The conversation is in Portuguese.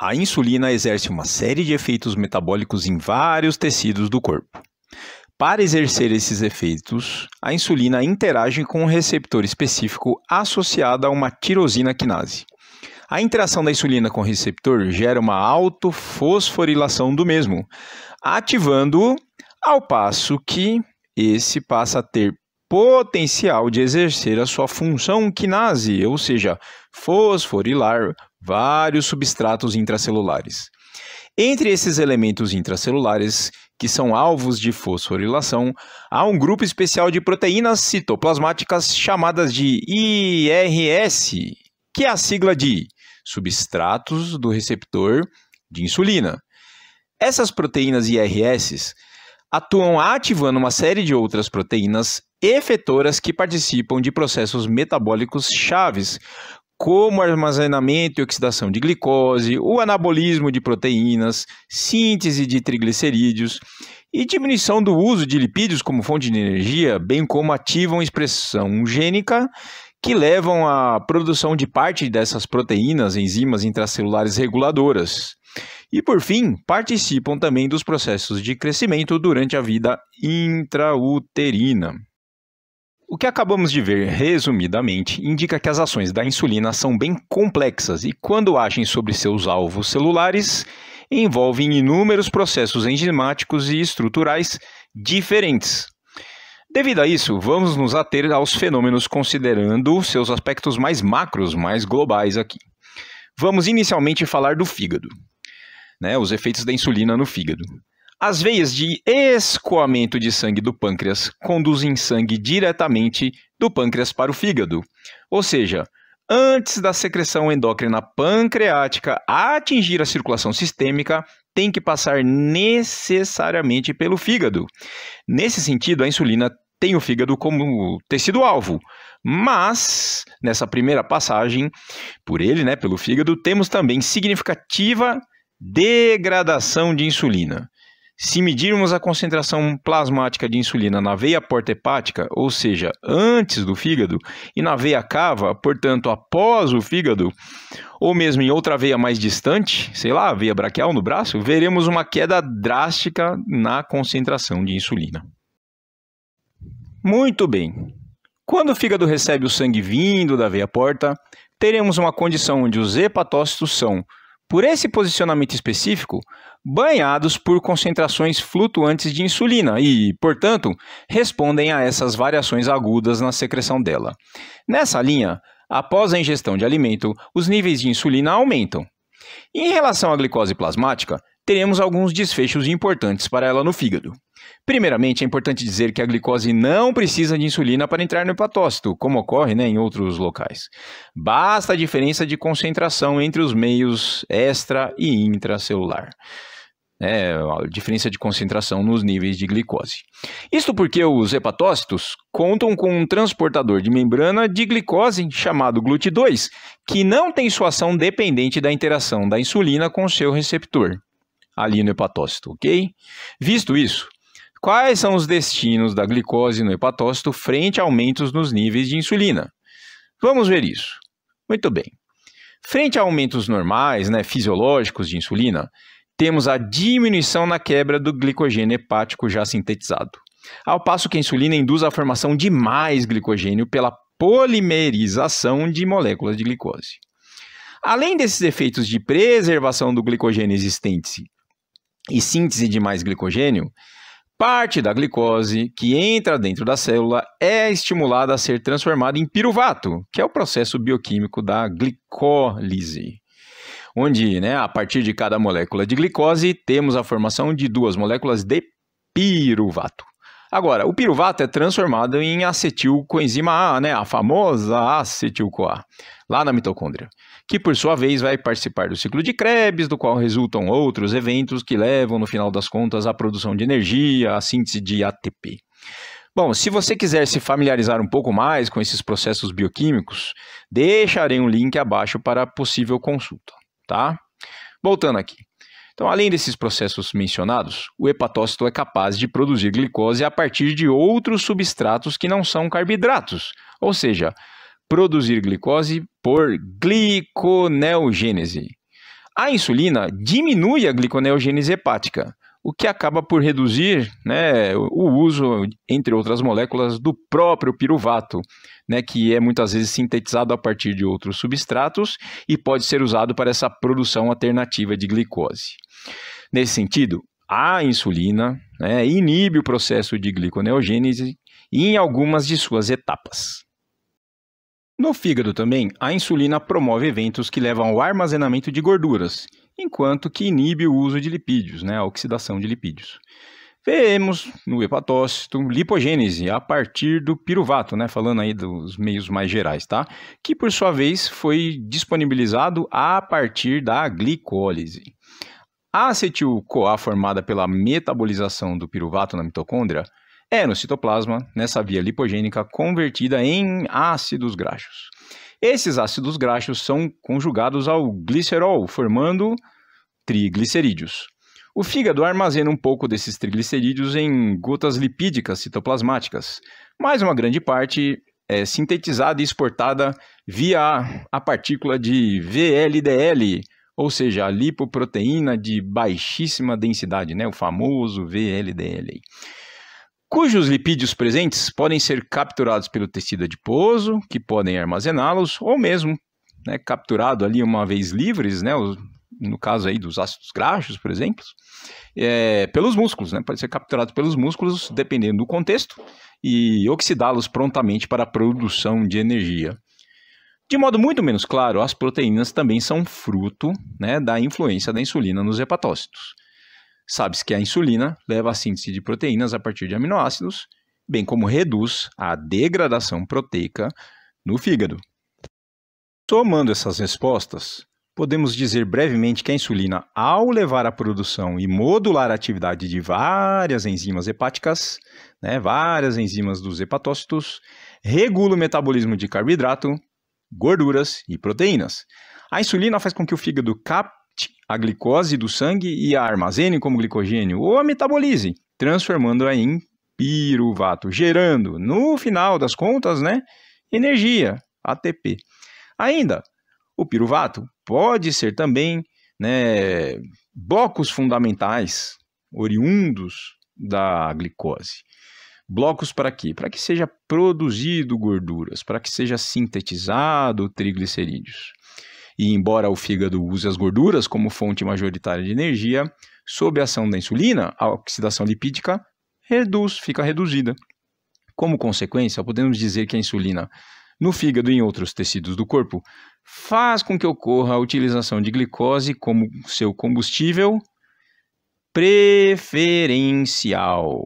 A insulina exerce uma série de efeitos metabólicos em vários tecidos do corpo. Para exercer esses efeitos, a insulina interage com um receptor específico associado a uma tirosina quinase. A interação da insulina com o receptor gera uma autofosforilação do mesmo, ativando-o, ao passo que esse passa a ter potencial de exercer a sua função quinase, ou seja, fosforilar vários substratos intracelulares. Entre esses elementos intracelulares, que são alvos de fosforilação, há um grupo especial de proteínas citoplasmáticas chamadas de IRS, que é a sigla de substratos do receptor de insulina. Essas proteínas IRS atuam ativando uma série de outras proteínas efetoras que participam de processos metabólicos chaves, como armazenamento e oxidação de glicose, o anabolismo de proteínas, síntese de triglicerídeos e diminuição do uso de lipídios como fonte de energia, bem como ativam expressão gênica que levam à produção de parte dessas proteínas, enzimas intracelulares reguladoras. E por fim, participam também dos processos de crescimento durante a vida intrauterina. O que acabamos de ver, resumidamente, indica que as ações da insulina são bem complexas e, quando agem sobre seus alvos celulares, envolvem inúmeros processos enzimáticos e estruturais diferentes. Devido a isso, vamos nos ater aos fenômenos considerando seus aspectos mais macros, mais globais aqui. Vamos inicialmente falar do fígado, né, os efeitos da insulina no fígado. As veias de escoamento de sangue do pâncreas conduzem sangue diretamente do pâncreas para o fígado. Ou seja, antes da secreção endócrina pancreática atingir a circulação sistêmica, tem que passar necessariamente pelo fígado. Nesse sentido, a insulina tem o fígado como tecido-alvo. Mas, nessa primeira passagem por ele, né, pelo fígado, temos também significativa degradação de insulina. Se medirmos a concentração plasmática de insulina na veia porta hepática, ou seja, antes do fígado, e na veia cava, portanto, após o fígado, ou mesmo em outra veia mais distante, sei lá, veia braquial no braço, veremos uma queda drástica na concentração de insulina. Muito bem. Quando o fígado recebe o sangue vindo da veia porta, teremos uma condição onde os hepatócitos são por esse posicionamento específico, banhados por concentrações flutuantes de insulina e, portanto, respondem a essas variações agudas na secreção dela. Nessa linha, após a ingestão de alimento, os níveis de insulina aumentam. Em relação à glicose plasmática, teremos alguns desfechos importantes para ela no fígado. Primeiramente, é importante dizer que a glicose não precisa de insulina para entrar no hepatócito, como ocorre né, em outros locais. Basta a diferença de concentração entre os meios extra e intracelular. É, a diferença de concentração nos níveis de glicose. Isto porque os hepatócitos contam com um transportador de membrana de glicose chamado GLUT2, que não tem sua ação dependente da interação da insulina com seu receptor ali no hepatócito, ok? Visto isso, Quais são os destinos da glicose no hepatócito frente a aumentos nos níveis de insulina? Vamos ver isso. Muito bem. Frente a aumentos normais, né, fisiológicos de insulina, temos a diminuição na quebra do glicogênio hepático já sintetizado, ao passo que a insulina induz a formação de mais glicogênio pela polimerização de moléculas de glicose. Além desses efeitos de preservação do glicogênio existente e síntese de mais glicogênio, Parte da glicose que entra dentro da célula é estimulada a ser transformada em piruvato, que é o processo bioquímico da glicólise. Onde, né, a partir de cada molécula de glicose, temos a formação de duas moléculas de piruvato. Agora, o piruvato é transformado em acetilcoenzima A, né, a famosa acetil-CoA, lá na mitocôndria que por sua vez vai participar do ciclo de Krebs, do qual resultam outros eventos que levam, no final das contas, à produção de energia, à síntese de ATP. Bom, se você quiser se familiarizar um pouco mais com esses processos bioquímicos, deixarei um link abaixo para possível consulta, tá? Voltando aqui. Então, além desses processos mencionados, o hepatócito é capaz de produzir glicose a partir de outros substratos que não são carboidratos, ou seja, produzir glicose por gliconeogênese. A insulina diminui a gliconeogênese hepática, o que acaba por reduzir né, o uso, entre outras moléculas, do próprio piruvato, né, que é muitas vezes sintetizado a partir de outros substratos e pode ser usado para essa produção alternativa de glicose. Nesse sentido, a insulina né, inibe o processo de gliconeogênese em algumas de suas etapas. No fígado também, a insulina promove eventos que levam ao armazenamento de gorduras, enquanto que inibe o uso de lipídios, né, a oxidação de lipídios. Vemos no hepatócito lipogênese a partir do piruvato, né, falando aí dos meios mais gerais, tá? Que por sua vez foi disponibilizado a partir da glicólise. A acetil-CoA formada pela metabolização do piruvato na mitocôndria é no citoplasma, nessa via lipogênica, convertida em ácidos graxos. Esses ácidos graxos são conjugados ao glicerol, formando triglicerídeos. O fígado armazena um pouco desses triglicerídeos em gotas lipídicas citoplasmáticas, mas uma grande parte é sintetizada e exportada via a partícula de VLDL, ou seja, a lipoproteína de baixíssima densidade, né? o famoso VLDL cujos lipídios presentes podem ser capturados pelo tecido adiposo, que podem armazená-los, ou mesmo né, capturado ali uma vez livres, né, no caso aí dos ácidos graxos, por exemplo, é, pelos músculos, né, pode ser capturado pelos músculos, dependendo do contexto, e oxidá-los prontamente para a produção de energia. De modo muito menos claro, as proteínas também são fruto né, da influência da insulina nos hepatócitos. Sabe-se que a insulina leva à síntese de proteínas a partir de aminoácidos, bem como reduz a degradação proteica no fígado. Somando essas respostas, podemos dizer brevemente que a insulina, ao levar à produção e modular a atividade de várias enzimas hepáticas, né, várias enzimas dos hepatócitos, regula o metabolismo de carboidrato, gorduras e proteínas. A insulina faz com que o fígado capte a glicose do sangue e a armazene como glicogênio ou a metabolize, transformando-a em piruvato, gerando, no final das contas, né, energia, ATP. Ainda, o piruvato pode ser também né, blocos fundamentais oriundos da glicose. Blocos para quê? Para que seja produzido gorduras, para que seja sintetizado triglicerídeos. E embora o fígado use as gorduras como fonte majoritária de energia, sob a ação da insulina, a oxidação lipídica reduz, fica reduzida. Como consequência, podemos dizer que a insulina no fígado e em outros tecidos do corpo faz com que ocorra a utilização de glicose como seu combustível preferencial.